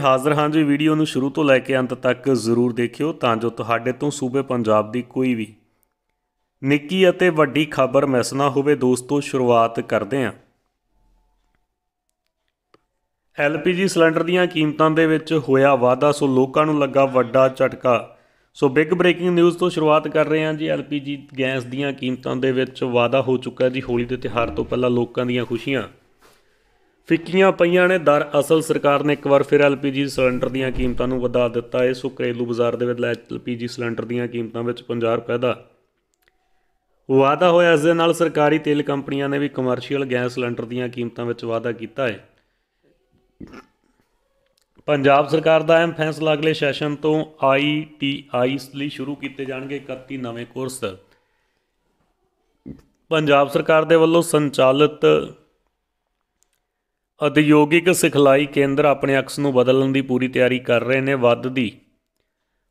ਹਾਜ਼ਰ ਹਾਂ ਜੀ ਵੀਡੀਓ ਨੂੰ ਸ਼ੁਰੂ ਤੋਂ ਲੈ ਕੇ ਅੰਤ ਤੱਕ ਜ਼ਰੂਰ ਦੇਖਿਓ, ਤਾਂ ਜੋ ਤੁਹਾਡੇ ਤੋਂ ਸੂਬੇ ਪੰਜਾਬ ਦੀ ਕੋਈ ਵੀ ਨਿੱਕੀ ਅਤੇ ਵੱਡੀ ਖਬਰ ਮਿਸ ਨਾ ਹੋਵੇ, ਦੋਸਤੋ, ਸ਼ੁਰੂਆਤ ਕਰਦੇ ਹਾਂ। ਐਲਪੀਜੀ ਸਿਲੰਡਰ ਦੀਆਂ ਕੀਮਤਾਂ ਦੇ ਵਿੱਚ ਹੋਇਆ ਵਾਧਾ, ਸੋ ਲੋਕਾਂ ਨੂੰ ਲੱਗਾ ਵੱਡਾ ਝਟਕਾ। ਸੋ ਬਿਗ ਬ੍ਰੇਕਿੰਗ ਨਿਊਜ਼ ਤੋਂ ਸ਼ੁਰੂਆਤ ਕਰ ਰਹੇ ਹਾਂ ਜੀ। ਐਲਪੀਜੀ ਗੈਸ ਦੀਆਂ ਕੀਮਤਾਂ ਦੇ ਵਿੱਚ ਵਾਧਾ ਹੋ ਚੁੱਕਾ ਜੀ। ਹੋਲੀ ਦੇ ਤਿਉਹਾਰ ਤੋਂ ਪਹਿਲਾਂ ਲੋਕਾਂ ਦੀਆਂ ਖੁਸ਼ੀਆਂ। ਫਿੱਕੀਆਂ ਪਈਆਂ ਨੇ। ਦਰ ਅਸਲ ਸਰਕਾਰ ਨੇ ਇੱਕ ਵਾਰ ਫਿਰ ਐਲਪੀਜੀ ਸਿਲੰਡਰ ਦੀਆਂ ਕੀਮਤਾਂ ਨੂੰ ਵਧਾ ਦਿੱਤਾ। ਹੈ ਸੋ ਘਰੇਲੂ ਬਾਜ਼ਾਰ ਦੇ ਵਿੱਚ ਐਲਪੀਜੀ ਸਿਲੰਡਰ ਦੀਆਂ ਕੀਮਤਾਂ ਵਿੱਚ 50 ਰੁਪਏ ਦਾ ਵਾਧਾ ਹੋਇਆ। ਇਸ ਦੇ ਨਾਲ ਸਰਕਾਰੀ ਤੇਲ ਕੰਪਨੀਆਂ ਨੇ ਵੀ ਕਮਰਸ਼ੀਅਲ ਗੈਸ ਸਿਲੰਡਰ ਦੀਆਂ ਕੀਮਤਾਂ ਵਿੱਚ ਵਾਧਾ ਕੀਤਾ ਹੈ। ਪੰਜਾਬ ਸਰਕਾਰ ਦਾ ਅਹਿਮ ਫੈਸਲਾ ਅਗਲੇ ਸੈਸ਼ਨ ਤੋਂ ਆਈਟੀਆਈ ਲਈ ਸ਼ੁਰੂ ਕੀਤੇ ਜਾਣਗੇ 31 ਨਵੇਂ ਕੋਰਸ। ਪੰਜਾਬ ਸਰਕਾਰ ਦੇ ਵੱਲੋਂ ਸੰਚਾਲਿਤ ਉਦਯੋਗਿਕ ਸਿਖਲਾਈ ਕੇਂਦਰ ਆਪਣੇ ਅਕਸ ਨੂੰ ਬਦਲਣ ਦੀ ਪੂਰੀ ਤਿਆਰੀ ਕਰ ਰਹੇ ਨੇ ਵੱਧਦੀ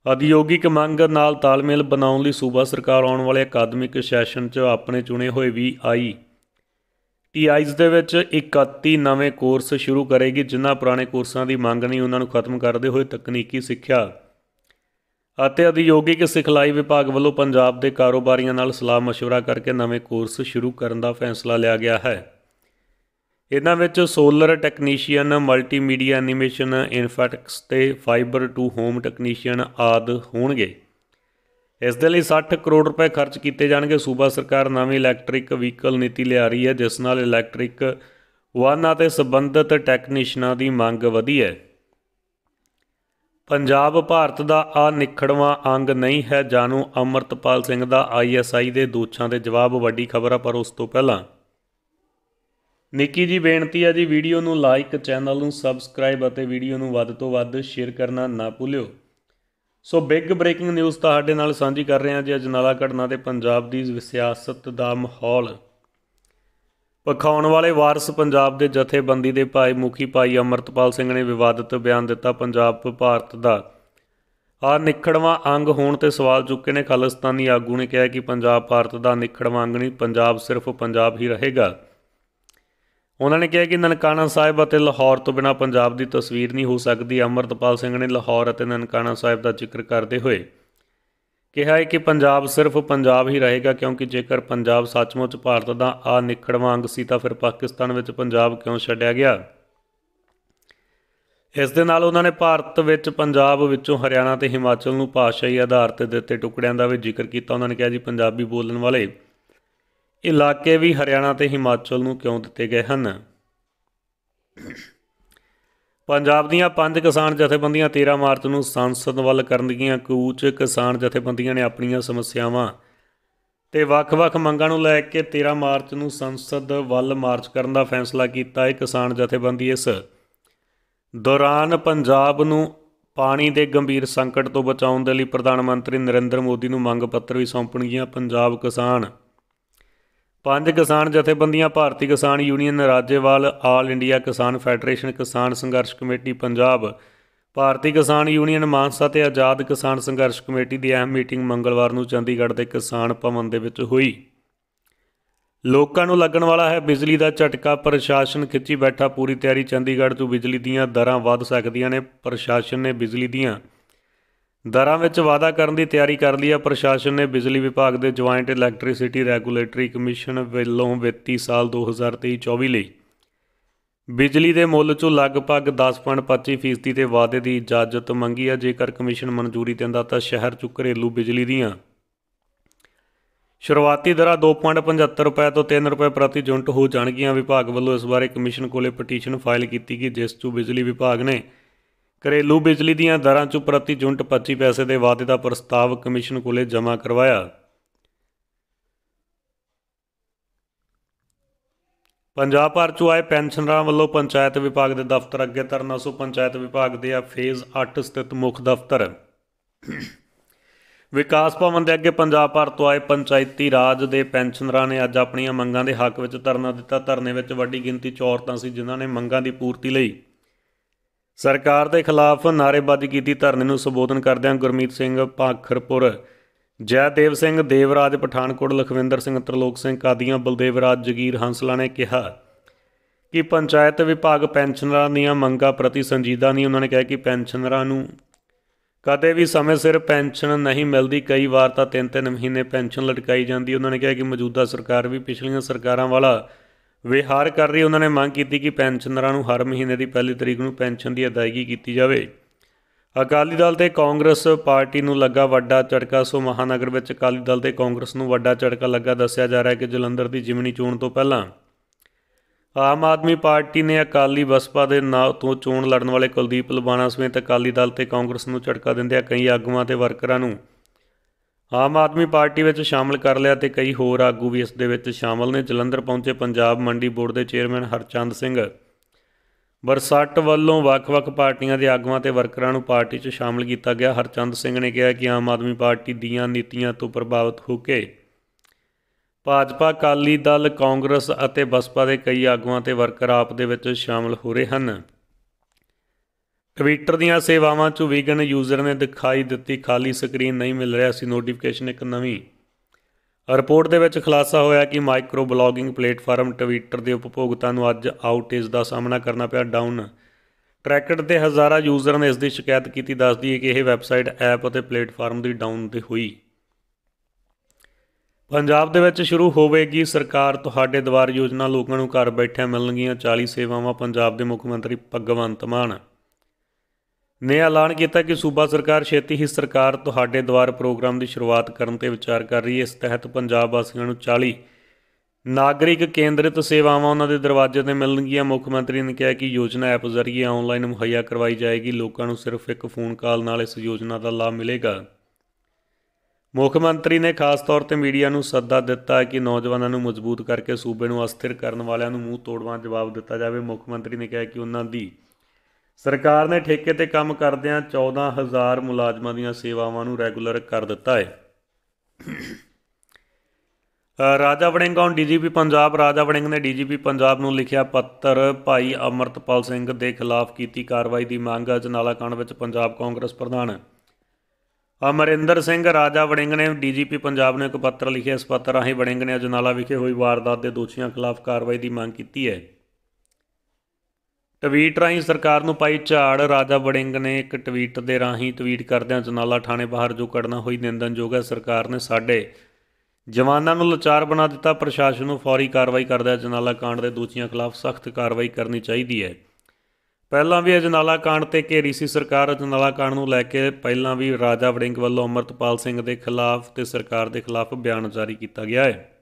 ਉਦਯੋਗਿਕ ਮੰਗ ਨਾਲ ਤਾਲਮੇਲ ਬਣਾਉਣ ਲਈ ਸੂਬਾ ਸਰਕਾਰ ਆਉਣ ਵਾਲੇ ਅਕਾਦਮਿਕ ਸੈਸ਼ਨ 'ਚ ਆਪਣੇ ਚੁਣੇ ਹੋਏ ਵੀ ਆਈ ਟੀਆਈਜ਼ ਦੇ ਵਿੱਚ 31 ਨਵੇਂ ਕੋਰਸ ਸ਼ੁਰੂ ਕਰੇਗੀ ਜਿਨ੍ਹਾਂ ਪੁਰਾਣੇ ਕੋਰਸਾਂ ਦੀ ਮੰਗ ਨਹੀਂ ਉਹਨਾਂ ਨੂੰ ਖਤਮ ਕਰਦੇ ਹੋਏ ਤਕਨੀਕੀ ਸਿੱਖਿਆ ਅਤੇ ਉਦਯੋਗਿਕ ਸਿਖਲਾਈ ਵਿਭਾਗ ਵੱਲੋਂ ਪੰਜਾਬ ਦੇ ਕਾਰੋਬਾਰੀਆਂ ਨਾਲ ਸਲਾਹ مشورہ ਕਰਕੇ ਨਵੇਂ ਕੋਰਸ ਸ਼ੁਰੂ ਕਰਨ ਦਾ ਫੈਸਲਾ ਲਿਆ ਗਿਆ ਹੈ ਇਹਨਾਂ ਵਿੱਚ solar technician multimedia animation informatics ਤੇ ਫਾਈਬਰ ਟੂ ਹੋਮ ਟੈਕਨੀਸ਼ੀਅਨ ਆਦ ਹੋਣਗੇ। ਇਸ ਦੇ ਲਈ 60 ਕਰੋੜ ਰੁਪਏ ਖਰਚ ਕੀਤੇ ਜਾਣਗੇ। ਸੂਬਾ ਸਰਕਾਰ ਨਵੀਂ ਇਲੈਕਟ੍ਰਿਕ ਵਹੀਕਲ ਨੀਤੀ ਲਿਆ ਰਹੀ ਹੈ, ਜਿਸ ਨਾਲ ਇਲੈਕਟ੍ਰਿਕ ਵਾਹਨਾਂ ਤੇ ਸੰਬੰਧਿਤ ਟੈਕਨੀਸ਼ੀਅਨਾਂ ਦੀ ਮੰਗ ਵਧੀ ਹੈ। ਪੰਜਾਬ, ਭਾਰਤ ਦਾ ਆ ਨਿਖੜਵਾ ਅੰਗ ਨਹੀਂ ਹੈ। ਜਾਨੂ ਅਮਰਤਪਾਲ ਸਿੰਘ ਦਾ ਆਈਐਸਆਈ ਦੇ ਦੋਸ਼ਾਂ ਦੇ ਜਵਾਬ, ਵੱਡੀ ਖਬਰ ਆ, ਪਰ ਉਸ ਤੋਂ ਪਹਿਲਾਂ ਨਿੱਕੀ ਜੀ ਬੇਨਤੀ ਹੈ ਜੀ, ਵੀਡੀਓ ਨੂੰ ਲਾਈਕ ਚੈਨਲ ਨੂੰ ਸਬਸਕ੍ਰਾਈਬ ਅਤੇ ਵੀਡੀਓ ਨੂੰ ਵੱਧ ਤੋਂ ਵੱਧ ਸ਼ੇਅਰ ਕਰਨਾ ਨਾ ਭੁੱਲਿਓ। ਸੋ ਬਿਗ ਬ੍ਰੇਕਿੰਗ ਨਿਊਜ਼ ਤੁਹਾਡੇ ਨਾਲ ਸਾਂਝੀ ਕਰ ਰਹੇ ਹਾਂ ਜੀ ਅਜਨਾਲਾ ਘਟਨਾ ਤੇ ਪੰਜਾਬ ਦੀ ਸਿਆਸਤ ਦਾ ਮਾਹੌਲ। ਪਖਾਉਣ ਵਾਲੇ ਵਾਰਸ ਪੰਜਾਬ ਦੇ ਜਥੇਬੰਦੀ ਦੇ ਭਾਈ ਮੁਖੀ ਭਾਈ ਅਮਰਤਪਾਲ ਸਿੰਘ ਨੇ ਵਿਵਾਦਿਤ ਬਿਆਨ ਦਿੱਤਾ ਪੰਜਾਬ ਭਾਰਤ ਦਾ। ਆ ਨਿਖੜਵਾ ਅੰਗ ਹੋਣ ਤੇ ਸਵਾਲ ਚੁੱਕੇ ਨੇ, ਖਾਲਿਸਤਾਨੀ ਆਗੂ ਨੇ ਕਿਹਾ ਕਿ ਪੰਜਾਬ ਭਾਰਤ ਦਾ ਨਿਖੜਵਾ ਅੰਗ ਨਹੀਂ, ਪੰਜਾਬ ਸਿਰਫ ਪੰਜਾਬ ਹੀ ਰਹੇਗਾ। ਉਹਨਾਂ ਨੇ ਕਿਹਾ ਕਿ ਨਨਕਾਣਾ ਸਾਹਿਬ ਅਤੇ ਲਾਹੌਰ ਤੋਂ ਬਿਨਾ ਪੰਜਾਬ ਦੀ ਤਸਵੀਰ ਨਹੀਂ ਹੋ ਸਕਦੀ। ਅਮਰਤਪਾਲ ਸਿੰਘ ਨੇ ਲਾਹੌਰ ਅਤੇ ਨਨਕਾਣਾ ਸਾਹਿਬ ਦਾ ਜ਼ਿਕਰ ਕਰਦੇ ਹੋਏ ਕਿਹਾ ਹੈ ਕਿ ਪੰਜਾਬ ਸਿਰਫ ਪੰਜਾਬ ਹੀ ਰਹੇਗਾ, ਕਿਉਂਕਿ ਜੇਕਰ ਪੰਜਾਬ ਸੱਚਮੁੱਚ ਭਾਰਤ ਦਾ ਆ ਨਿਖੜਵਾਂ ਅੰਗ ਸੀ ਤਾਂ ਫਿਰ ਪਾਕਿਸਤਾਨ ਵਿੱਚ ਪੰਜਾਬ ਕਿਉਂ ਛੱਡਿਆ ਗਿਆ? ਇਸ ਦੇ ਨਾਲ ਉਹਨਾਂ ਨੇ ਭਾਰਤ ਵਿੱਚ ਪੰਜਾਬ ਵਿੱਚੋਂ ਹਰਿਆਣਾ ਤੇ ਹਿਮਾਚਲ ਨੂੰ ਭਾਸ਼ਾਈ ਆਧਾਰ ਤੇ ਦਿੱਤੇ ਟੁਕੜਿਆਂ ਦਾ ਵੀ ਜ਼ਿਕਰ ਕੀਤਾ। ਉਹਨਾਂ ਨੇ ਕਿਹਾ ਜੀ, ਪੰਜਾਬੀ ਬੋਲਣ ਵਾਲੇ ਇਲਾਕੇ ਵੀ ਹਰਿਆਣਾ ਤੇ ਹਿਮਾਚਲ ਨੂੰ ਕਿਉਂ ਦਿੱਤੇ ਗਏ ਹਨ? ਪੰਜਾਬ ਦੀਆਂ ਪੰਜ ਕਿਸਾਨ ਜਥੇਬੰਦੀਆਂ 13 ਮਾਰਚ ਨੂੰ ਸੰਸਦ ਵੱਲ ਕਰਨਗੀਆਂ, ਕੂਚ ਕਿਸਾਨ ਜਥੇਬੰਦੀਆਂ ਨੇ ਆਪਣੀਆਂ ਸਮੱਸਿਆਵਾਂ ਤੇ ਵੱਖ-ਵੱਖ ਮੰਗਾਂ ਨੂੰ ਲੈ ਕੇ 13 ਮਾਰਚ ਨੂੰ ਸੰਸਦ ਵੱਲ ਮਾਰਚ ਕਰਨ ਦਾ ਫੈਸਲਾ ਕੀਤਾ ਹੈ ਕਿਸਾਨ ਜਥੇਬੰਦੀ ਇਸ ਦੌਰਾਨ ਪੰਜਾਬ ਨੂੰ ਪਾਣੀ ਦੇ ਗੰਭੀਰ ਸੰਕਟ ਤੋਂ ਬਚਾਉਣ ਦੇ ਲਈ ਪ੍ਰਧਾਨ ਮੰਤਰੀ ਨਰਿੰਦਰ ਮੋਦੀ ਨੂੰ ਮੰਗ ਪੱਤਰ ਵੀ ਸੌਂਪਣਗੀਆਂ, ਪੰਜਾਬ ਕਿਸਾਨ ਪੰਜ ਕਿਸਾਨ ਜਥੇਬੰਦੀਆਂ, Bharti Kisan union, Rajewal, all India Kisan federation, Kisan Sangharsh committee, Punjab. ਭਾਰਤੀ ਕਿਸਾਨ ਯੂਨੀਅਨ, ਮਾਨਸਾ ਤੇ ਆਜ਼ਾਦ ਕਿਸਾਨ ਸੰਘਰਸ਼ ਕਮੇਟੀ ਦੀ ਅਹਿਮ ਮੀਟਿੰਗ ਮੰਗਲਵਾਰ ਨੂੰ ਚੰਡੀਗੜ੍ਹ ਦੇ ਕਿਸਾਨ ਭਵਨ ਦੇ ਵਿੱਚ ਹੋਈ। ਲੋਕਾਂ ਨੂੰ ਲੱਗਣ ਵਾਲਾ ਹੈ ਬਿਜਲੀ ਦਾ ਝਟਕਾ। ਪ੍ਰਸ਼ਾਸਨ ਖਿੱਚੀ ਬੈਠਾ ਪੂਰੀ ਤਿਆਰੀ। ਚੰਡੀਗੜ੍ਹ ਤੋਂ ਬਿਜਲੀ ਦੀਆਂ ਦਰਾਂ ਵੱਧ ਸਕਦੀਆਂ ਨੇ। ਪ੍ਰਸ਼ਾਸਨ ਨੇ ਬਿਜਲੀ ਦੀਆਂ ਦਰਾਂ ਵਿੱਚ ਵਾਅਦਾ ਕਰਨ ਦੀ ਤਿਆਰੀ ਕਰ ਲਈ ਹੈ। ਪ੍ਰਸ਼ਾਸਨ ਨੇ ਬਿਜਲੀ ਵਿਭਾਗ ਦੇ ਜੁਆਇੰਟ ਇਲੈਕਟ੍ਰਿਸਿਟੀ ਰੈਗੂਲੇਟਰੀ ਕਮਿਸ਼ਨ ਵੱਲੋਂ ਵਿੱਤੀ ਸਾਲ 2023-24 ਲਈ ਬਿਜਲੀ ਦੇ ਮੁੱਲ 'ਚੋਂ ਲਗਭਗ 10.25% ਦੇ ਵਾਅਦੇ ਦੀ ਇਜਾਜ਼ਤ ਮੰਗੀ ਹੈ। ਜੇਕਰ ਕਮਿਸ਼ਨ ਮਨਜ਼ੂਰੀ ਦਿੰਦਾ ਤਾਂ ਸ਼ਹਿਰ 'ਚ ਘਰੇਲੂ ਬਿਜਲੀ ਦੀਆਂ ਸ਼ੁਰੂਆਤੀ ਦਰਾਂ 2.75 ਰੁਪਏ ਤੋਂ 3 ਰੁਪਏ ਪ੍ਰਤੀ ਯੂਨਿਟ ਹੋ ਜਾਣਗੀਆਂ। ਵਿਭਾਗ ਵੱਲੋਂ ਇਸ ਬਾਰੇ ਕਮਿਸ਼ਨ ਕੋਲੇ ਪਟੀਸ਼ਨ ਫਾਈਲ ਕੀਤੀ ਗਈ, ਜਿਸ 'ਚ ਬਿਜਲੀ ਵਿਭਾਗ ਨੇ ਘਰੇਲੂ ਬਿਜਲੀ ਦੀਆਂ ਦਰਾਂ 'ਚ ਪ੍ਰਤੀ ਯੂਨਿਟ 25 ਪੈਸੇ ਦੇ ਵਾਅਦੇ ਦਾ ਪ੍ਰਸਤਾਵ ਕਮਿਸ਼ਨ ਕੋਲੇ ਜਮ੍ਹਾਂ ਕਰਵਾਇਆ। ਪੰਜਾਬ ਭਰ ਚੋਂ ਆਏ ਪੈਨਸ਼ਨਰਾਂ ਵੱਲੋਂ ਪੰਚਾਇਤ ਵਿਭਾਗ ਦੇ ਦਫ਼ਤਰ ਅੱਗੇ ਧਰਨਾ, ਸੋ ਪੰਚਾਇਤ ਵਿਭਾਗ ਦੇ ਆ ਫੇਜ਼ 8 ਸਥਿਤ ਮੁੱਖ ਦਫ਼ਤਰ। ਵਿਕਾਸ ਭਵਨ ਦੇ ਅੱਗੇ ਪੰਜਾਬ ਭਰ ਤੋਂ ਆਏ ਪੰਚਾਇਤੀ ਰਾਜ ਦੇ ਪੈਨਸ਼ਨਰਾਂ ਨੇ ਅੱਜ ਆਪਣੀਆਂ ਮੰਗਾਂ ਦੇ ਹੱਕ ਵਿੱਚ ਧਰਨਾ ਦਿੱਤਾ। ਧਰਨੇ ਵਿੱਚ ਵੱਡੀ ਗਿਣਤੀ 'ਚ ਔਰਤਾਂ ਸੀ ਜਿਨ੍ਹਾਂ ਨੇ ਮੰਗਾਂ ਦੀ ਪੂਰਤੀ ਲਈ। ਸਰਕਾਰ ਦੇ ਖਿਲਾਫ ਨਾਰੇਬਾਜ਼ੀ ਕੀਤੀ ਧਰਨੇ ਨੂੰ ਸੰਬੋਧਨ ਕਰਦਿਆਂ ਗੁਰਮੀਤ ਸਿੰਘ ਭਾਖਰਪੁਰ ਜੈਦੇਵ ਸਿੰਘ ਦੇਵਰਾਜ, ਪਠਾਨਕੋਟ, ਲਖਵਿੰਦਰ ਸਿੰਘ, ਤਰਲੋਕ ਸਿੰਘ ਕਾਦੀਆਂ, ਬਲਦੇਵ ਰਾਜ, ਜਗੀਰ ਹੰਸਲਾ ਨੇ ਕਿਹਾ ਕਿ ਪੰਚਾਇਤ ਵਿਭਾਗ ਪੈਨਸ਼ਨਰਾਂ ਦੀਆਂ ਮੰਗਾਂ ਪ੍ਰਤੀ ਸੰਜੀਦਾ ਨਹੀਂ। ਉਹਨਾਂ ਨੇ ਕਿਹਾ ਕਿ ਪੈਨਸ਼ਨਰਾਂ ਨੂੰ ਕਦੇ ਵੀ ਸਮੇਂ ਸਿਰ ਪੈਨਸ਼ਨ ਨਹੀਂ ਮਿਲਦੀ। ਕਈ ਵਾਰ ਤਾਂ ਤਿੰਨ ਤਿੰਨ ਮਹੀਨੇ ਪੈਨਸ਼ਨ ਲਟਕਾਈ ਜਾਂਦੀ। ਉਹਨਾਂ ਨੇ ਕਿਹਾ ਕਿ ਮੌਜੂਦਾ ਸਰਕਾਰ ਵੀ ਪਿਛਲੀਆਂ ਸਰਕਾਰਾਂ ਵਾਲਾ ਵਿਹਾਰ ਕਰ ਰਹੀ ਉਹਨਾਂ ਨੇ ਮੰਗ ਕੀਤੀ ਕਿ ਪੈਨਸ਼ਨਰਾਂ ਨੂੰ ਹਰ ਮਹੀਨੇ ਦੀ ਪਹਿਲੀ ਤਰੀਕ ਨੂੰ ਪੈਨਸ਼ਨ ਦੀ ਅਦਾਇਗੀ ਕੀਤੀ ਜਾਵੇ। ਅਕਾਲੀ ਦਲ ਤੇ ਕਾਂਗਰਸ ਪਾਰਟੀ ਨੂੰ ਲੱਗਾ ਵੱਡਾ ਝਟਕਾ, ਸੋ ਮਹਾਨਗਰ ਵਿੱਚ ਅਕਾਲੀ ਦਲ ਤੇ ਕਾਂਗਰਸ ਨੂੰ ਵੱਡਾ ਝਟਕਾ ਲੱਗਾ। ਦੱਸਿਆ ਜਾ ਰਿਹਾ ਹੈ ਕਿ ਜਲੰਧਰ ਦੀ ਜਿਮਨੀ ਚੋਣ ਤੋਂ ਪਹਿਲਾਂ ਆਮ ਆਦਮੀ ਪਾਰਟੀ ਨੇ ਅਕਾਲੀ ਬਸਪਾ ਦੇ ਨਾਂ ਤੋਂ ਚੋਣ ਲੜਨ ਵਾਲੇ ਕੁਲਦੀਪ ਲੁਬਾਣਾ ਸਮੇਤ ਅਕਾਲੀ ਦਲ ਤੇ ਕਾਂਗਰਸ ਨੂੰ ਝਟਕਾ ਦਿੰਦਿਆਂ ਕਈ ਆਗੂਆਂ ਤੇ ਵਰਕਰਾਂ ਨੂੰ ਆਮ ਆਦਮੀ ਪਾਰਟੀ ਵਿੱਚ ਸ਼ਾਮਲ ਕਰ ਲਿਆ ਤੇ ਕਈ ਹੋਰ ਆਗੂ ਵੀ ਇਸ ਦੇ ਵਿੱਚ ਸ਼ਾਮਲ ਨੇ। ਜਲੰਧਰ ਪਹੁੰਚੇ ਪੰਜਾਬ ਮੰਡੀ ਬੋਰਡ ਦੇ ਚੇਅਰਮੈਨ ਹਰਚੰਦ ਸਿੰਘ। ਬਰਸੱਟ ਵੱਲੋਂ ਵੱਖ-ਵੱਖ ਪਾਰਟੀਆਂ ਦੇ ਆਗੂਆਂ ਤੇ ਵਰਕਰਾਂ ਨੂੰ ਪਾਰਟੀ 'ਚ ਸ਼ਾਮਲ ਕੀਤਾ ਗਿਆ। ਹਰਚੰਦ ਸਿੰਘ ਨੇ ਕਿਹਾ ਕਿ ਆਮ ਆਦਮੀ ਪਾਰਟੀ ਦੀਆਂ ਨੀਤੀਆਂ ਤੋਂ ਪ੍ਰਭਾਵਿਤ ਹੋ ਕੇ ਭਾਜਪਾ, ਅਕਾਲੀ ਦਲ, ਕਾਂਗਰਸ ਅਤੇ ਬਸਪਾ ਦੇ ਕਈ ਆਗੂਆਂ ਤੇ ਵਰਕਰ ਆਪ ਦੇ ਵਿੱਚ ਸ਼ਾਮਲ ਹੋ ਰਹੇ ਹਨ। ਟਵਿੱਟਰ ਦੀਆਂ ਸੇਵਾਵਾਂ 'ਚ ਵੀਗਨ ਯੂਜ਼ਰ ਨੇ ਦਿਖਾਈ ਦਿੱਤੀ ਖਾਲੀ ਸਕਰੀਨ ਨਹੀਂ ਮਿਲ ਰਿਹਾ ਸੀ ਨੋਟੀਫਿਕੇਸ਼ਨ ਇੱਕ ਨਵੀਂ ਰਿਪੋਰਟ ਦੇ ਵਿੱਚ ਖੁਲਾਸਾ ਹੋਇਆ ਕਿ ਮਾਈਕਰੋ ਬਲੌਗਿੰਗ ਪਲੇਟਫਾਰਮ ਟਵਿੱਟਰ ਦੇ ਉਪਭੋਗਤਾ ਨੂੰ ਅੱਜ ਆਊਟੇਜ ਦਾ ਸਾਹਮਣਾ ਕਰਨਾ ਪਿਆ, ਡਾਊਨ ਟਰੈਕਡ ਦੇ ਹਜ਼ਾਰਾਂ ਯੂਜ਼ਰ ਨੇ ਇਸ ਦੀ ਸ਼ਿਕਾਇਤ ਕੀਤੀ, ਦੱਸਦੀ ਹੈ ਕਿ ਇਹ ਵੈਬਸਾਈਟ, ਐਪ ਅਤੇ ਪਲੇਟਫਾਰਮ ਦੀ ਡਾਊਨ ਤੇ ਹੋਈ। ਪੰਜਾਬ ਦੇ ਵਿੱਚ ਸ਼ੁਰੂ ਹੋਵੇਗੀ ਸਰਕਾਰ ਤੁਹਾਡੇ ਦੁਆਰ ਯੋਜਨਾ, ਲੋਕਾਂ ਨੂੰ ਘਰ ਬੈਠਿਆਂ ਮਿਲਣਗੀਆਂ 40 ਸੇਵਾਵਾਂ, ਪੰਜਾਬ ਦੇ ਮੁੱਖ ਮੰਤਰੀ ਭਗਵੰਤ ਮਾਨ ਨੇ ਐਲਾਨ ਕੀਤਾ ਕਿ ਸੂਬਾ ਸਰਕਾਰ ਛੇਤੀ ਹੀ ਸਰਕਾਰ ਤੁਹਾਡੇ ਦੁਆਰ ਪ੍ਰੋਗਰਾਮ ਦੀ ਸ਼ੁਰੂਆਤ ਕਰਨ ਤੇ ਵਿਚਾਰ ਕਰ ਰਹੀ ਹੈ। ਇਸ ਤਹਿਤ ਪੰਜਾਬ ਵਾਸੀਆਂ ਨੂੰ 40 ਨਾਗਰਿਕ ਕੇਂਦਰਿਤ ਸੇਵਾਵਾਂ ਉਹਨਾਂ ਦੇ ਦਰਵਾਜ਼ੇ ਤੇ ਮਿਲਣਗੀਆਂ। ਮੁੱਖ ਮੰਤਰੀ ਨੇ ਕਿਹਾ ਕਿ ਯੋਜਨਾ ਐਪ ਜ਼ਰੀਏ ਆਨਲਾਈਨ ਮੁਹੱਈਆ ਕਰਵਾਈ ਜਾਏਗੀ। ਲੋਕਾਂ ਨੂੰ ਸਿਰਫ ਇੱਕ ਫੋਨ ਕਾਲ ਨਾਲ ਇਸ ਯੋਜਨਾ ਦਾ ਲਾਭ ਮਿਲੇਗਾ। ਮੁੱਖ ਮੰਤਰੀ ਨੇ ਖਾਸ ਤੌਰ ਤੇ ਮੀਡੀਆ ਨੂੰ ਸੱਦਾ ਦਿੱਤਾ ਕਿ ਨੌਜਵਾਨਾਂ ਨੂੰ ਮਜ਼ਬੂਤ ਕਰਕੇ ਸੂਬੇ ਨੂੰ ਅਸਥਿਰ ਕਰਨ ਵਾਲਿਆਂ ਨੂੰ ਮੂੰਹ ਤੋੜਵਾਂ ਜਵਾਬ ਦਿੱਤਾ ਜਾਵੇ। ਮੁੱਖ ਮੰਤਰੀ ਨੇ ਕਿਹਾ ਕਿ ਉਹਨਾਂ ਦੀ ਸਰਕਾਰ ਨੇ ਠੇਕੇ ਤੇ ਕੰਮ ਕਰਦਿਆਂ 14000 ਮੁਲਾਜ਼ਮਾਂ ਦੀਆਂ ਸੇਵਾਵਾਂ ਨੂੰ ਰੈਗੂਲਰ ਕਰ ਦਿੱਤਾ ਹੈ। ਰਾਜਾ ਵੜਿੰਗ ਔਨ ਡੀਜੀਪੀ ਪੰਜਾਬ, ਰਾਜਾ ਵੜਿੰਗ ਨੇ ਡੀਜੀਪੀ ਪੰਜਾਬ ਨੂੰ ਲਿਖਿਆ ਪੱਤਰ, ਭਾਈ ਅਮਰਤਪਾਲ ਸਿੰਘ ਦੇ ਖਿਲਾਫ ਕੀਤੀ ਕਾਰਵਾਈ ਦੀ ਮੰਗ ਅਜਨਾਲਾ ਕਾਂਡ ਵਿੱਚ ਪੰਜਾਬ ਕਾਂਗਰਸ ਪ੍ਰਧਾਨ ਅਮਰਿੰਦਰ ਸਿੰਘ, ਰਾਜਾ ਵੜਿੰਗ ਨੇ ਡੀਜੀਪੀ ਪੰਜਾਬ ਨੂੰ ਇੱਕ ਪੱਤਰ ਲਿਖਿਆ। ਇਸ ਪੱਤਰ ਰਾਹੀਂ ਵੜਿੰਗ ਨੇ ਅਜਨਾਲਾ ਵਿਖੇ ਹੋਈ ਵਾਰਦਾਤ ਦੇ ਦੋਸ਼ੀਆਂ ਖਿਲਾਫ ਕਾਰਵਾਈ ਦੀ ਮੰਗ ਕੀਤੀ ਹੈ। ਟਵੀਟ ਰਾਹੀਂ ਸਰਕਾਰ ਨੂੰ ਪਾਈ ਝਾੜ, ਰਾਜਾ ਵੜਿੰਗ ਨੇ ਇੱਕ ਟਵੀਟ ਦੇ ਰਾਹੀਂ ਟਵੀਟ ਕਰਦਿਆਂ ਜਨਾਲਾ ਥਾਣੇ ਬਾਹਰ ਜੋ ਘਟਨਾ ਹੋਈ ਨਿੰਦਨਯੋਗ ਹੈ, ਸਰਕਾਰ ਨੇ ਸਾਡੇ ਜਵਾਨਾਂ ਨੂੰ ਲਾਚਾਰ ਬਣਾ ਦਿੱਤਾ। ਪ੍ਰਸ਼ਾਸਨ ਨੂੰ ਫੌਰੀ ਕਾਰਵਾਈ ਕਰਦਿਆਂ ਜਨਾਲਾ ਕਾਂਡ ਦੇ ਦੋਸ਼ੀਆਂ ਖਿਲਾਫ ਸਖਤ ਕਾਰਵਾਈ ਕਰਨੀ ਚਾਹੀਦੀ ਹੈ। ਪਹਿਲਾਂ ਵੀ ਅਜਨਾਲਾ ਕਾਂਡ ਤੇ ਘੇਰੀ ਸੀ ਸਰਕਾਰ। ਅਜਨਾਲਾ ਕਾਂਡ ਨੂੰ ਲੈ ਕੇ ਪਹਿਲਾਂ ਵੀ ਰਾਜਾ ਵੜਿੰਗ ਵੱਲੋਂ ਅਮਰਤਪਾਲ ਸਿੰਘ ਦੇ ਖਿਲਾਫ ਤੇ ਸਰਕਾਰ ਦੇ ਖਿਲਾਫ ਬਿਆਨ ਜਾਰੀ ਕੀਤਾ ਗਿਆ ਹੈ।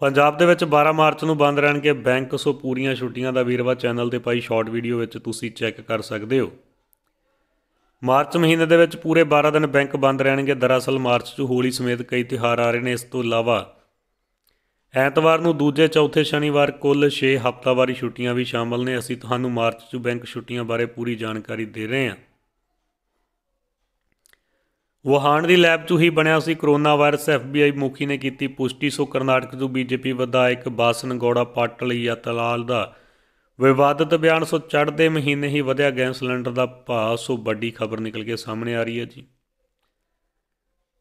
ਪੰਜਾਬ ਦੇ ਵਿੱਚ 12 ਮਾਰਚ ਨੂੰ ਬੰਦ ਰਹਿਣਗੇ ਬੈਂਕ, ਸੋ ਪੂਰੀਆਂ ਛੁੱਟੀਆਂ ਦਾ ਵੀਰਵਾ ਚੈਨਲ ਤੇ ਪਾਈ ਸ਼ਾਰਟ ਵੀਡੀਓ ਵਿੱਚ ਤੁਸੀਂ ਚੈੱਕ ਕਰ ਸਕਦੇ ਹੋ। ਮਾਰਚ ਮਹੀਨੇ ਦੇ ਵਿੱਚ ਪੂਰੇ 12 ਦਿਨ ਬੈਂਕ ਬੰਦ ਰਹਿਣਗੇ। ਦਰਅਸਲ ਮਾਰਚ 'ਚ ਹੋਲੀ ਸਮੇਤ ਕਈ ਤਿਉਹਾਰ ਆ ਰਹੇ ਨੇ ਇਸ ਤੋਂ ਇਲਾਵਾ ਐਤਵਾਰ ਨੂੰ ਦੂਜੇ, ਚੌਥੇ ਸ਼ਨੀਵਾਰ ਕੁੱਲ 6 ਹਫ਼ਤਾਵਾਰੀ ਛੁੱਟੀਆਂ ਵੀ ਸ਼ਾਮਲ ਨੇ। ਅਸੀਂ ਤੁਹਾਨੂੰ ਮਾਰਚ 'ਚ ਬੈਂਕ ਛੁੱਟੀਆਂ ਬਾਰੇ ਪੂਰੀ ਜਾਣਕਾਰੀ ਦੇ ਰਹੇ ਹਾਂ। ਵੁਹਾਨ ਦੀ ਲੈਬ 'ਚ ਹੀ ਬਣਿਆ ਸੀ ਕਰੋਨਾ ਵਾਇਰਸ। ਐਫਬੀਆਈ ਮੁਖੀ ਨੇ ਕੀਤੀ ਪੁਸ਼ਟੀ। ਸੋ ਕਰਨਾਟਕ ਤੋਂ ਬੀਜੇਪੀ ਵਿਧਾਇਕ ਬਾਸਨ ਗੌੜਾ ਪਾਟਲ ਯਤਲਾਲ ਦਾ ਵਿਵਾਦਤ ਬਿਆਨ। ਸੋ ਚੜ੍ਹਦੇ ਮਹੀਨੇ ਹੀ ਵਧਿਆ ਗੈਸ ਸਿਲੰਡਰ ਦਾ ਭਾਅ। ਸੋ ਵੱਡੀ ਖਬਰ ਨਿਕਲ ਕੇ ਸਾਹਮਣੇ ਆ ਰਹੀ ਹੈ ਜੀ।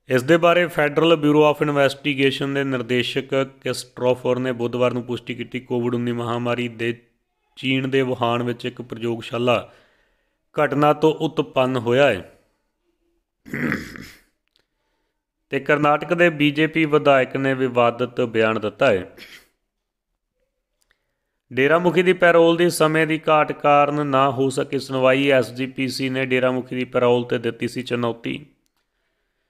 ਇਸ ਦੇ ਬਾਰੇ ਫੈਡਰਲ ਬਿਊਰੋ ਆਫ ਇਨਵੈਸਟੀਗੇਸ਼ਨ ਦੇ ਨਿਰਦੇਸ਼ਕ ਕਿਸਟ੍ਰੋਫਰ ਨੇ ਬੁੱਧਵਾਰ ਨੂੰ ਪੁਸ਼ਟੀ ਕੀਤੀ। ਕੋਵਿਡ-19 ਮਹਾਮਾਰੀ ਦੇ ਚੀਨ ਦੇ ਵੁਹਾਨ ਵਿੱਚ ਇੱਕ ਪ੍ਰਯੋਗਸ਼ਾਲਾ ਘਟਨਾ ਤੋਂ ਉਤਪੰਨ ਹੋਇਆ ਹੈ। ਤੇ ਕਰਨਾਟਕ ਦੇ ਬੀਜੇਪੀ ਵਿਧਾਇਕ ਨੇ ਵਿਵਾਦਤ ਬਿਆਨ ਦਿੱਤਾ ਹੈ। ਡੇਰਾ ਮੁਖੀ ਦੀ ਪੈਰੋਲ ਦੀ ਸਮੇਂ ਦੀ ਘਾਟ ਕਾਰਨ ਨਾ ਹੋ ਸਕੇ ਸੁਣਵਾਈ ਐਸਜੀਪੀਸੀ ਨੇ ਡੇਰਾ ਮੁਖੀ ਦੀ ਪੈਰੋਲ ਤੇ ਦਿੱਤੀ ਸੀ ਚੁਣੌਤੀ।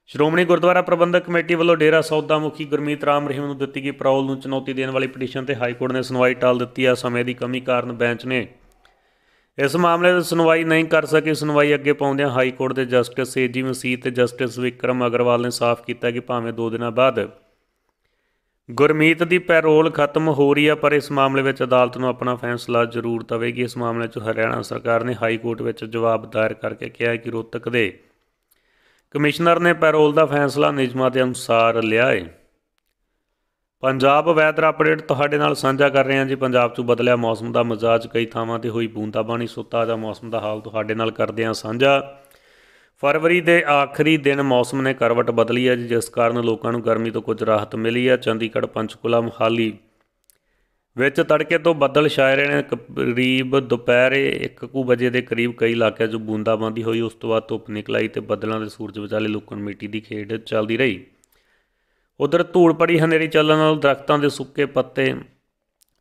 ਸ਼੍ਰੋਮਣੀ ਗੁਰਦੁਆਰਾ ਪ੍ਰਬੰਧਕ ਕਮੇਟੀ ਵੱਲੋਂ ਡੇਰਾ ਸੌਦਾ ਮੁਖੀ ਗੁਰਮੀਤ ਰਾਮ ਰਹੀਮ ਨੂੰ ਦਿੱਤੀ ਗਈ ਪੈਰੋਲ ਨੂੰ ਚੁਣੌਤੀ ਦੇਣ ਵਾਲੀ ਪਟੀਸ਼ਨ ਤੇ ਹਾਈ ਕੋਰਟ ਨੇ ਸੁਣਵਾਈ ਟਾਲ ਦਿੱਤੀ। ਹੈ ਸਮੇਂ ਦੀ ਕਮੀ ਕਾਰਨ ਬੈਂਚ ਨੇ ਇਸ ਮਾਮਲੇ ਦੀ ਸੁਣਵਾਈ ਨਹੀਂ ਕਰ ਸਕੀ। ਸੁਣਵਾਈ ਅੱਗੇ ਪਾਉਂਦਿਆਂ ਹਾਈ ਕੋਰਟ ਦੇ ਜਸਟਿਸ ਏਜੀ ਮਸੀਹ ਤੇ ਜਸਟਿਸ ਵਿਕਰਮ ਅਗਰਵਾਲ ਨੇ ਸਾਫ਼ ਕੀਤਾ ਕਿ ਭਾਵੇਂ 2 ਦਿਨਾਂ ਬਾਅਦ ਗੁਰਮੀਤ ਦੀ ਪੈਰੋਲ ਖਤਮ ਹੋ ਰਹੀ ਹੈ ਪਰ ਇਸ ਮਾਮਲੇ ਵਿੱਚ ਅਦਾਲਤ ਨੂੰ ਆਪਣਾ ਫੈਸਲਾ ਜ਼ਰੂਰ ਦਵੇਗੀ ਇਸ ਮਾਮਲੇ 'ਚ ਹਰਿਆਣਾ ਸਰਕਾਰ ਨੇ ਹਾਈ ਕੋਰਟ ਵਿੱਚ ਜਵਾਬ ਦਾਇਰ ਕਰਕੇ ਕਿਹਾ ਕਿ ਰੋਹਤਕ ਦੇ ਕਮਿਸ਼ਨਰ ਨੇ ਪੈਰੋਲ ਦਾ ਫੈਸਲਾ ਨਿਯਮਾਂ ਦੇ ਅਨੁਸਾਰ ਲਿਆ ਹੈ ਪੰਜਾਬ ਵੈਦਰ ਅਪਡੇਟ ਤੁਹਾਡੇ ਨਾਲ ਸਾਂਝਾ ਕਰ ਰਹੇ ਹਾਂ ਜੀ। ਪੰਜਾਬ 'ਚ ਬਦਲਿਆ ਮੌਸਮ ਦਾ ਮਜ਼ਾਜ, ਕਈ ਥਾਵਾਂ ਤੇ ਹੋਈ ਬੂੰਦਾਬਾਣੀ, ਸੁੱਤਾ ਜਾਂ ਮੌਸਮ ਦਾ ਹਾਲ ਤੁਹਾਡੇ ਨਾਲ ਕਰਦੇ ਹਾਂ ਸਾਂਝਾ। ਫਰਵਰੀ ਦੇ ਆਖਰੀ ਦਿਨ ਮੌਸਮ ਨੇ ਕਰਵਟ ਬਦਲੀ ਹੈ ਜੀ, ਜਿਸ ਕਾਰਨ ਲੋਕਾਂ ਨੂੰ ਗਰਮੀ ਤੋਂ ਕੁਝ ਰਾਹਤ ਮਿਲੀ ਹੈ। ਚੰਡੀਗੜ੍ਹ, ਪੰਚਕੂਲਾ, ਮੁਹਾਲੀ ਵਿੱਚ ਤੜਕੇ ਤੋਂ ਬੱਦਲ ਛਾਏ ਰਹੇ ਨੇ। ਕਰੀਬ ਦੁਪਹਿਰੇ 1:00 ਵਜੇ ਦੇ ਕਰੀਬ ਕਈ ਇਲਾਕਿਆਂ 'ਚ ਬੂੰਦਾਬਾਂਦੀ ਹੋਈ। ਉਸ ਤੋਂ ਬਾਅਦ ਧੁੱਪ ਨਿਕਲ ਆਈ ਤੇ ਬੱਦਲਾਂ ਦੇ ਸੂਰਜ ਵਿਚਾਲੇ ਲੁਕਣ ਮਿੱਟੀ ਦੀ ਖੇਡ ਚੱਲਦੀ ਰਹੀ। ਉਧਰ ਧੂੜ ਭਰੀ ਹਨੇਰੀ ਚੱਲਣ ਨਾਲ ਦਰਖਤਾਂ ਦੇ ਸੁੱਕੇ ਪੱਤੇ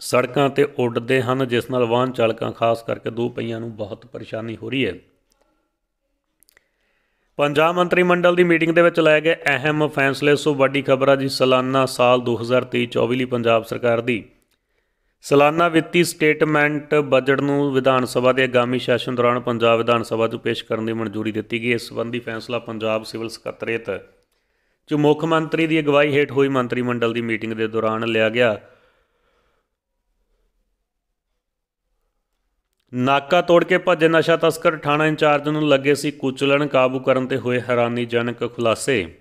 ਸੜਕਾਂ ਤੇ ਉੱਡਦੇ ਹਨ, ਜਿਸ ਨਾਲ ਵਾਹਨ ਚਾਲਕਾਂ, ਖਾਸ ਕਰਕੇ ਦੋ ਪਹੀਆਂ ਨੂੰ ਬਹੁਤ ਪਰੇਸ਼ਾਨੀ ਹੋ ਰਹੀ ਹੈ। ਪੰਜਾਬ ਮੰਤਰੀ ਮੰਡਲ ਦੀ ਮੀਟਿੰਗ ਦੇ ਵਿੱਚ ਲਏ ਗਏ ਅਹਿਮ ਫੈਸਲੇ, ਸੋ ਵੱਡੀ ਖਬਰ ਆ ਜੀ ਸਾਲਾਨਾ ਸਾਲ 2023-24 ਲਈ ਪੰਜਾਬ ਸਰਕਾਰ ਦੀ। ਸਾਲਾਨਾ ਵਿੱਤੀ ਸਟੇਟਮੈਂਟ ਬਜਟ ਨੂੰ ਵਿਧਾਨ ਸਭਾ ਦੇ ਆਗਾਮੀ ਸੈਸ਼ਨ ਦੌਰਾਨ ਪੰਜਾਬ ਵਿਧਾਨ ਸਭਾ 'ਚ ਪੇਸ਼ ਕਰਨ ਦੀ ਮਨਜ਼ੂਰੀ ਦਿੱਤੀ ਗਈ। ਇਸ ਸੰਬੰਧੀ ਫੈਸਲਾ ਪੰਜਾਬ ਸਿਵਲ ਸਕੱਤਰੇਤ 'ਚ ਮੁੱਖ ਮੰਤਰੀ ਦੀ ਅਗਵਾਈ ਹੇਠ ਹੋਈ ਮੰਤਰੀ ਮੰਡਲ ਦੀ ਮੀਟਿੰਗ ਦੇ ਦੌਰਾਨ ਲਿਆ ਗਿਆ। ਨਾਕਾ ਤੋੜ ਕੇ ਭੱਜੇ ਨਸ਼ਾ ਤਸਕਰ ਥਾਣਾ ਇੰਚਾਰਜ ਨੂੰ ਲੱਗੇ ਸੀ ਕੁਚਲਣ, ਕਾਬੂ ਕਰਨ ਤੇ ਹੋਏ ਹੈਰਾਨੀਜਨਕ ਖੁਲਾਸੇ।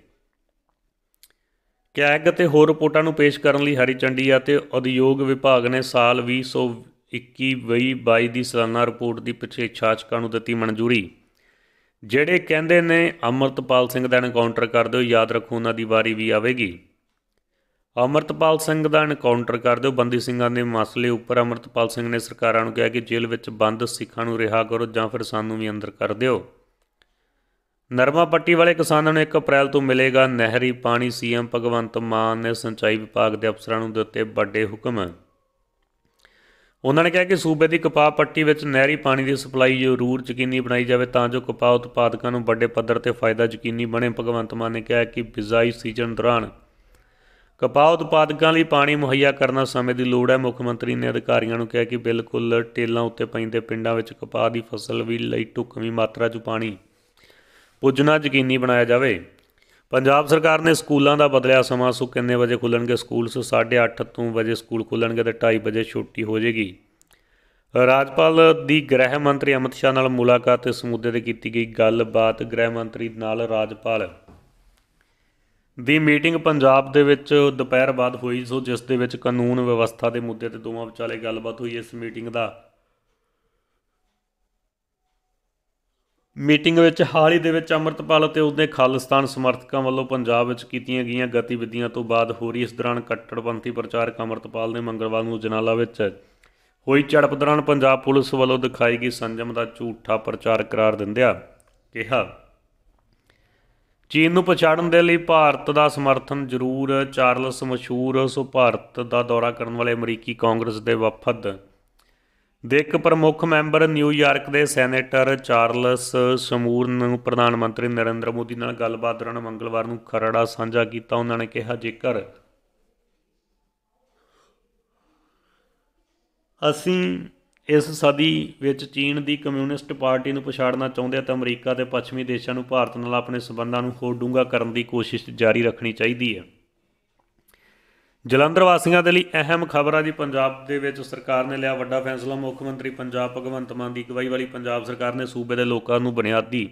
ਕੈਗ ਅਤੇ ਹੋਰ ਰਿਪੋਰਟਾਂ ਨੂੰ ਪੇਸ਼ ਕਰਨ ਲਈ ਹਰੀ ਚੰਡੀ ਅਤੇ ਉਦਯੋਗ ਵਿਭਾਗ ਨੇ ਸਾਲ 2021-22 ਦੀ ਸਾਲਾਨਾ ਰਿਪੋਰਟ ਦੀ ਪਿਛੇਛਾਚਕਾਂ ਨੂੰ ਦਿੱਤੀ ਮਨਜ਼ੂਰੀ। ਜਿਹੜੇ ਕਹਿੰਦੇ ਨੇ ਅਮਰਤਪਾਲ ਸਿੰਘ ਦਾ ਐਨਕਾਊਂਟਰ ਕਰ ਦਿਓ, ਯਾਦ ਰੱਖੋ ਉਹਨਾਂ ਦੀ ਵਾਰੀ ਵੀ ਆਵੇਗੀ। ਅਮਰਤਪਾਲ ਸਿੰਘ ਦਾ ਐਨਕਾਊਂਟਰ ਕਰ ਦਿਓ, ਬੰਦੀ ਸਿੰਘਾਂ ਦੇ ਮਸਲੇ ਉੱਪਰ ਅਮਰਤਪਾਲ ਸਿੰਘ ਨੇ ਸਰਕਾਰਾਂ ਨੂੰ ਕਿਹਾ ਕਿ ਜੇਲ੍ਹ ਵਿੱਚ ਬੰਦ ਸਿੱਖਾਂ ਨੂੰ ਰਿਹਾ ਕਰੋ ਜਾਂ ਫਿਰ ਸਾਨੂੰ ਵੀ ਅੰਦਰ ਕਰ ਦਿਓ। ਨਰਮਾ ਪੱਟੀ ਵਾਲੇ ਕਿਸਾਨਾਂ ਨੂੰ 1 ਅਪ੍ਰੈਲ ਤੋਂ ਮਿਲੇਗਾ ਨਹਿਰੀ ਪਾਣੀ, ਸੀਐਮ ਭਗਵੰਤ ਮਾਨ ਨੇ ਸਿੰਚਾਈ ਵਿਭਾਗ ਦੇ ਅਫਸਰਾਂ ਨੂੰ ਦਿੱਤੇ ਵੱਡੇ ਹੁਕਮ। ਉਹਨਾਂ ਨੇ ਕਿਹਾ ਕਿ ਸੂਬੇ ਦੀ ਕਪਾਹ ਪੱਟੀ ਵਿੱਚ ਨਹਿਰੀ ਪਾਣੀ ਦੀ ਸਪਲਾਈ ਜ਼ਰੂਰ ਯਕੀਨੀ ਬਣਾਈ ਜਾਵੇ ਤਾਂ ਜੋ ਕਪਾਹ ਉਤਪਾਦਕਾਂ ਨੂੰ ਵੱਡੇ ਪੱਧਰ ਤੇ ਫਾਇਦਾ ਯਕੀਨੀ ਬਣੇ। ਭਗਵੰਤ ਮਾਨ ਨੇ ਕਿਹਾ ਕਿ ਬਿਜਾਈ ਸੀਜ਼ਨ ਦੌਰਾਨ ਕਪਾਹ ਉਤਪਾਦਕਾਂ ਲਈ ਪਾਣੀ ਮੁਹੱਈਆ ਕਰਨਾ ਸਮੇਂ ਦੀ ਲੋੜ ਹੈ। ਮੁੱਖ ਮੰਤਰੀ ਨੇ ਅਧਿਕਾਰੀਆਂ ਨੂੰ ਕਿਹਾ ਕਿ ਬਿਲਕੁਲ ਟੇਲਾਂ ਉੱਤੇ ਪੈਂਦੇ ਪਿੰਡਾਂ ਵਿੱਚ ਕਪਾਹ ਦੀ ਫਸਲ ਵੀ ਲਈ ਢੁਕਵੀਂ ਮਾਤਰਾ 'ਚ ਪਾਣੀ ਪੁੱਜਣਾ ਯਕੀਨੀ ਬਣਾਇਆ ਜਾਵੇ। ਪੰਜਾਬ ਸਰਕਾਰ ਨੇ ਸਕੂਲਾਂ ਦਾ ਬਦਲਿਆ ਸਮਾਂ, ਸੋ ਕਿੰਨੇ ਵਜੇ ਖੁੱਲਣਗੇ ਸਕੂਲ? ਸੋ 8:30 ਤੋਂ ਵਜੇ ਸਕੂਲ ਖੁੱਲਣਗੇ ਤੇ 2:30 ਵਜੇ ਛੁੱਟੀ ਹੋ ਜਾਏਗੀ। ਰਾਜਪਾਲ ਦੀ ਗ੍ਰਹਿ ਮੰਤਰੀ ਅਮਿਤ ਸ਼ਾਹ ਨਾਲ ਮੁਲਾਕਾਤ ਇਸ ਮੁੱਦੇ ਤੇ ਕੀਤੀ ਗਈ ਗੱਲਬਾਤ। ਗ੍ਰਹਿ ਮੰਤਰੀ ਨਾਲ ਰਾਜਪਾਲ ਦੀ ਮੀਟਿੰਗ ਪੰਜਾਬ ਦੇ ਵਿੱਚ ਦੁਪਹਿਰ ਬਾਅਦ ਹੋਈ, ਸੋ ਜਿਸ ਦੇ ਵਿੱਚ ਕਾਨੂੰਨ ਵਿਵਸਥਾ ਦੇ ਮੁੱਦੇ ਤੇ ਦੋਵਾਂ ਵਿਚਾਲੇ ਗੱਲਬਾਤ ਹੋਈ। ਇਸ ਮੀਟਿੰਗ ਦਾ ਮੀਟਿੰਗ ਵਿੱਚ ਹਾਲ ਹੀ ਦੇ ਵਿੱਚ ਅੰਮ੍ਰਿਤਪਾਲ ਅਤੇ ਉਸਦੇ ਖਾਲਿਸਤਾਨ ਸਮਰਥਕਾਂ ਵੱਲੋਂ ਪੰਜਾਬ ਵਿੱਚ ਕੀਤੀਆਂ ਗਈਆਂ ਗਤੀਵਿਧੀਆਂ ਤੋਂ ਬਾਅਦ ਹੋ ਰਹੀ ਇਸ ਦੌਰਾਨ ਕੱਟੜਪੰਥੀ ਪ੍ਰਚਾਰਕ ਅੰਮ੍ਰਿਤਪਾਲ ਨੇ ਮੰਗਲਵਾਰ ਨੂੰ ਜਨਾਲਾ ਵਿੱਚ ਹੋਈ ਝੜਪ ਦੌਰਾਨ ਪੰਜਾਬ ਪੁਲਿਸ ਵੱਲੋਂ ਦਿਖਾਈ ਗਈ ਸੰਜਮ ਦਾ ਝੂਠਾ ਪ੍ਰਚਾਰ ਕਰਾਰ ਦਿੰਦਿਆਂ ਕਿਹਾ, ਚੀਨ ਨੂੰ ਪਛਾੜਨ ਦੇ ਲਈ ਭਾਰਤ ਦਾ ਸਮਰਥਨ ਜ਼ਰੂਰ, ਚਾਰਲਸ ਮਸ਼ਹੂਰ, ਸੋ ਭਾਰਤ ਦਾ ਦੌਰਾ ਕਰਨ ਵਾਲੇ ਅਮਰੀਕੀ ਕਾਂਗਰਸ ਦੇ ਵਫਦ ਦੇ ਇੱਕ ਪ੍ਰਮੁੱਖ ਮੈਂਬਰ ਨਿਊਯਾਰਕ ਦੇ ਸੈਨੇਟਰ ਚਾਰਲਸ ਸਮੂਰ ਨੂੰ ਪ੍ਰਧਾਨ ਮੰਤਰੀ ਨਰਿੰਦਰ ਮੋਦੀ ਨਾਲ ਗੱਲਬਾਤ ਦੌਰਾਨ ਮੰਗਲਵਾਰ ਨੂੰ ਖਰੜਾ ਸਾਂਝਾ ਕੀਤਾ। ਉਹਨਾਂ ਨੇ ਕਿਹਾ, ਜੇਕਰ ਅਸੀਂ ਇਸ ਸਦੀ ਵਿੱਚ ਚੀਨ ਦੀ ਕਮਿਊਨਿਸਟ ਪਾਰਟੀ ਨੂੰ ਪਛਾੜਨਾ ਚਾਹੁੰਦੇ ਆ ਤਾਂ ਅਮਰੀਕਾ ਤੇ ਪੱਛਮੀ ਦੇਸ਼ਾਂ ਨੂੰ ਭਾਰਤ ਨਾਲ ਆਪਣੇ ਸਬੰਧਾਂ ਨੂੰ ਹੋਰ ਡੂੰਘਾ ਕਰਨ ਦੀ ਕੋਸ਼ਿਸ਼ ਜਾਰੀ ਰੱਖਣੀ ਚਾਹੀਦੀ ਹੈ। ਜਲੰਧਰ ਵਾਸੀਆਂ ਦੇ ਲਈ ਅਹਿਮ ਖਬਰ ਆ ਜੀ ਪੰਜਾਬ ਦੇ ਵਿੱਚ ਸਰਕਾਰ ਨੇ ਲਿਆ ਵੱਡਾ ਫੈਸਲਾ। ਮੁੱਖ ਮੰਤਰੀ ਪੰਜਾਬ ਭਗਵੰਤ ਮਾਨ ਦੀ ਅਗਵਾਈ ਵਾਲੀ ਪੰਜਾਬ ਸਰਕਾਰ ਨੇ ਸੂਬੇ ਦੇ ਲੋਕਾਂ ਨੂੰ ਬੁਨਿਆਦੀ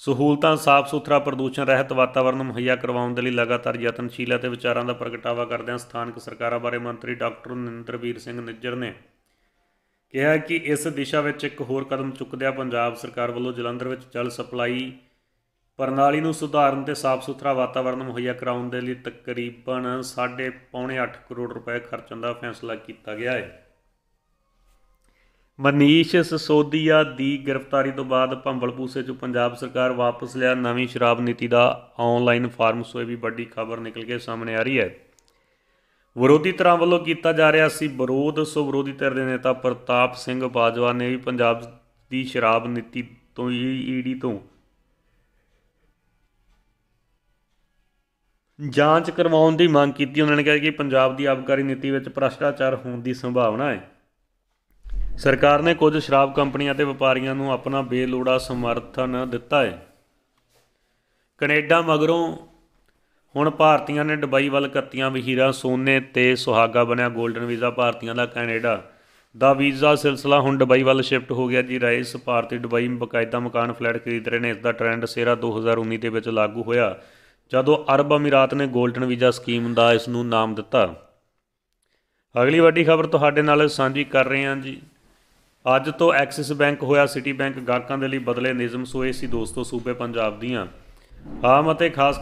ਸਹੂਲਤਾਂ ਸਾਫ਼ ਸੁਥਰਾ ਪ੍ਰਦੂਸ਼ਣ ਰਹਿਤ ਵਾਤਾਵਰਣ ਮੁਹੱਈਆ ਕਰਵਾਉਣ ਦੇ ਲਈ ਲਗਾਤਾਰ ਯਤਨਸ਼ੀਲ ਅਤੇ ਵਿਚਾਰਾਂ ਦਾ ਪ੍ਰਗਟਾਵਾ ਕਰਦਿਆਂ ਸਥਾਨਕ ਸਰਕਾਰਾਂ ਬਾਰੇ ਮੰਤਰੀ ਡਾਕਟਰ ਨਿੰਦਰਵੀਰ ਸਿੰਘ ਨਿੱਜਰ ਨੇ ਕਿਹਾ ਕਿ ਇਸ ਦਿਸ਼ਾ ਵਿੱਚ ਇੱਕ ਹੋਰ ਕਦਮ ਚੁੱਕਦਿਆਂ ਪੰਜਾਬ ਸਰਕਾਰ ਵੱਲੋਂ ਜਲੰਧਰ ਵਿੱਚ ਜਲ ਸਪਲਾਈ ਪ੍ਰਣਾਲੀ ਨੂੰ ਸੁਧਾਰਨ ਤੇ ਸਾਫ਼ ਸੁਥਰਾ ਵਾਤਾਵਰਣ ਮੁਹੱਈਆ ਕਰਾਉਣ ਦੇ ਲਈ ਤਕਰੀਬਨ 8.5 ਕਰੋੜ ਰੁਪਏ ਖਰਚਣ ਦਾ ਫੈਸਲਾ ਕੀਤਾ ਗਿਆ ਹੈ। ਮਨੀਸ਼ ਸਸੋਦੀਆ ਦੀ ਗ੍ਰਿਫਤਾਰੀ ਤੋਂ ਬਾਅਦ ਭੰਬਲਪੂਸੇ ਚ ਪੰਜਾਬ ਸਰਕਾਰ ਵਾਪਸ ਲਿਆ ਨਵੀਂ ਸ਼ਰਾਬ ਨੀਤੀ ਦਾ ਆਨਲਾਈਨ ਫਾਰਮ ਸੋਏ ਵੀ ਵੱਡੀ ਖਬਰ ਨਿਕਲ ਕੇ ਸਾਹਮਣੇ ਆ ਰਹੀ ਹੈ। ਵਿਰੋਧੀ ਧਿਰਾਂ ਵੱਲੋਂ ਕੀਤਾ ਜਾ ਰਿਹਾ ਸੀ ਵਿਰੋਧ, ਸੋ ਵਿਰੋਧੀ ਧਿਰ ਦੇ ਨੇਤਾ ਪ੍ਰਤਾਪ ਸਿੰਘ ਬਾਜਵਾ ਨੇ ਵੀ ਪੰਜਾਬ ਦੀ ਸ਼ਰਾਬ ਨੀਤੀ ਤੋਂ ਈਡੀ ਤੋਂ ਜਾਂਚ ਕਰਵਾਉਣ ਦੀ ਮੰਗ ਕੀਤੀ। ਉਹਨਾਂ ਨੇ ਕਿਹਾ ਕਿ ਪੰਜਾਬ ਦੀ ਆਬਕਾਰੀ ਨੀਤੀ ਵਿੱਚ ਭ੍ਰਸ਼ਟਾਚਾਰ ਹੋਣ ਦੀ ਸੰਭਾਵਨਾ ਹੈ। ਸਰਕਾਰ ਨੇ ਕੁਝ ਸ਼ਰਾਬ ਕੰਪਨੀਆਂ ਅਤੇ ਵਪਾਰੀਆਂ ਨੂੰ ਆਪਣਾ ਬੇਲੋੜਾ ਸਮਰਥਨ ਦਿੱਤਾ ਹੈ। ਕੈਨੇਡਾ ਮਗਰੋਂ ਹੁਣ ਭਾਰਤੀਆਂ ਨੇ ਦੁਬਈ ਵੱਲ ਕੱਤੀਆਂ ਵਹੀਰਾਂ, ਸੋਨੇ ਤੇ ਸੁਹਾਗਾ ਬਣਿਆ 골ਡਨ ਵੀਜ਼ਾ। ਭਾਰਤੀਆਂ ਦਾ ਕੈਨੇਡਾ ਦਾ ਵੀਜ਼ਾ ਸਿਲਸਿਲਾ ਹੁਣ ਦੁਬਈ ਵੱਲ ਸ਼ਿਫਟ ਹੋ ਗਿਆ ਜੀ। ਰਾਈਸ ਭਾਰਤੀ ਦੁਬਈ ਬਕਾਇਦਾ ਮਕਾਨ ਫਲੈਟ ਖਰੀਦ ਰਹੇ ਨੇ। ਇਸ ਦਾ ਟ੍ਰੈਂਡ ਸੇਰਾ 2019 ਦੇ ਵਿੱਚ ਲਾਗੂ ਹੋਇਆ। ਜਦੋਂ ਅਰਬ ਅਮੀਰਾਤ ਨੇ 골ਡਨ ਵੀਜ਼ਾ ਸਕੀਮ ਦਾ ਇਸ ਨੂੰ ਨਾਮ ਦਿੱਤਾ। ਅਗਲੀ ਵੱਡੀ ਖਬਰ ਤੁਹਾਡੇ ਨਾਲ ਸਾਂਝੀ ਕਰ ਰਹੇ ਹਾਂ ਜੀ। ਅੱਜ ਤੋਂ ਐਕਸਿਸ ਬੈਂਕ ਹੋਇਆ ਸਿਟੀ ਬੈਂਕ ਗਾਹਕਾਂ ਦੇ ਲਈ ਬਦਲੇ ਨਿਯਮ, ਸੋ ਇਹ ਸੀ ਦੋਸਤੋ ਸੂਬੇ ਪੰਜਾਬ ਦੀਆਂ। ਆਮ ਅਤੇ ਖਾਸ